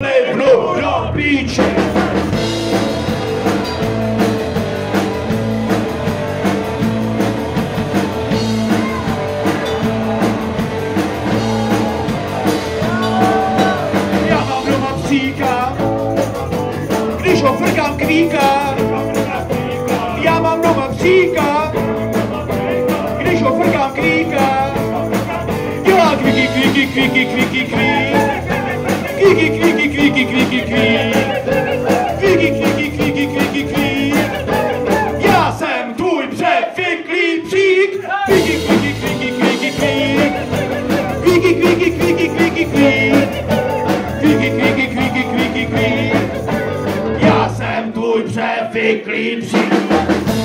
Live no, no, bitches. Krishna Frikam Krika Yamam Numa Psika Krishna Frikam Krika Yamam Kriki Kriki Kriki Kriki Kriki Kriki Kriki kvíky, kvíky, kvíky, kvíky. Kvíky, kvíky, kvíky, kvíky. Já jsem tvůj přefiklý psík. Kvíky, kvíky, kvíky, kvíky, kvíky. Kvíky, kvíky, kvíky, kvíky, kvíky. Kvíky, kvíky, kvíky, kvíky, kvíky. Já jsem tvůj přefiklý psík.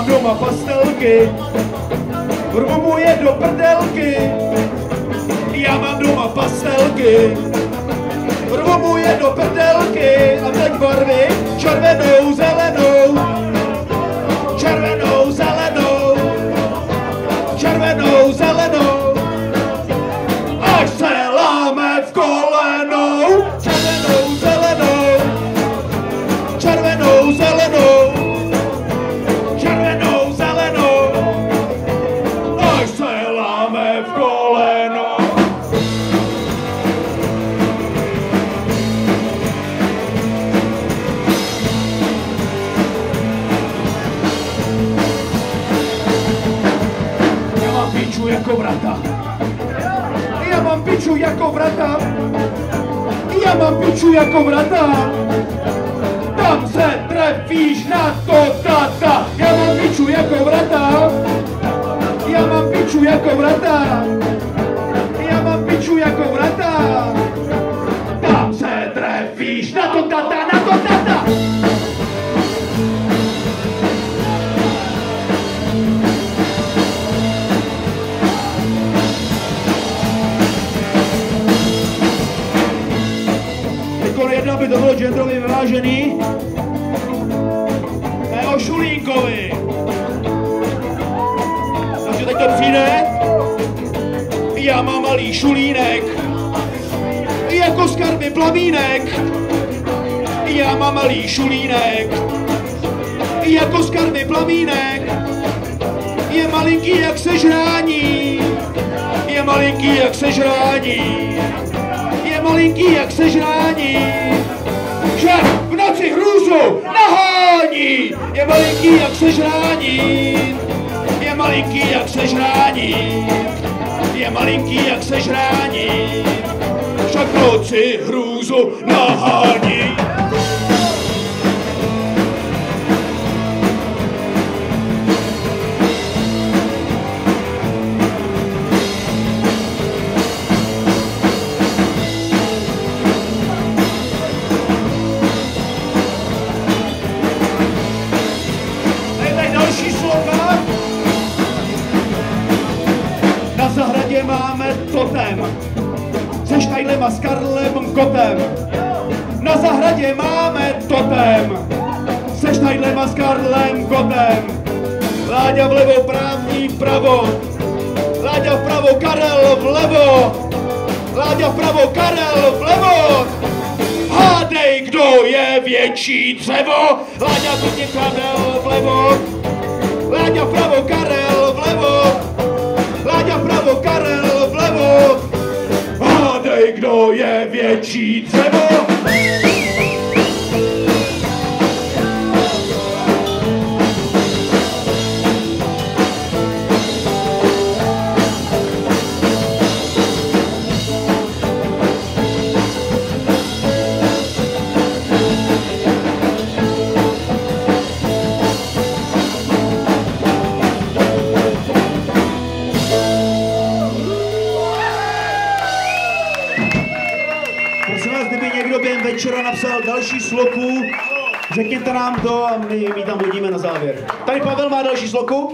Mám doma pastelky, rvu mu je do prdelky. Já mám doma pastelky, rvu mu je do prdelky. A teď barvy červenou, piču jako vrata. Já mám piču jako vrata. Já mám piču jako vrata. Tam se trefíš na to tata. Já mám piču jako vrata. Já mám piču jako vrata. Teď jedna by to bylo genderově vyvážený. Ne o Šulínkovi. Takže teď to přijde. Já mám malý šulínek. Jako skarby plamínek. Já mám malý šulínek. Jako skarby plamínek. Je malinký jak sežrání. Je malinký jak sežrání je malinký jak sežrání, že v noci hrůzu nahání, je malinký jak sežrání, je malinký jak sežrání, je malinký jak sežrání, však v noci hrůzu nahání. Zahradě máme totem. Se Štajlem a s Karlem kotem. Na zahradě máme totem. Se Štajlem a s Karlem kotem. Láďa vlevo, právní vpravo. Láďa vpravo, Karel vlevo. Láďa vpravo, Karel vlevo. Hádej, kdo je větší dřevo. Láďa Karel vlevo. Láďa vpravo, Karel vlevo. Větší večera napsal další sloku, řekněte nám to a my ji tam hodíme na závěr. Tady Pavel má další sloku.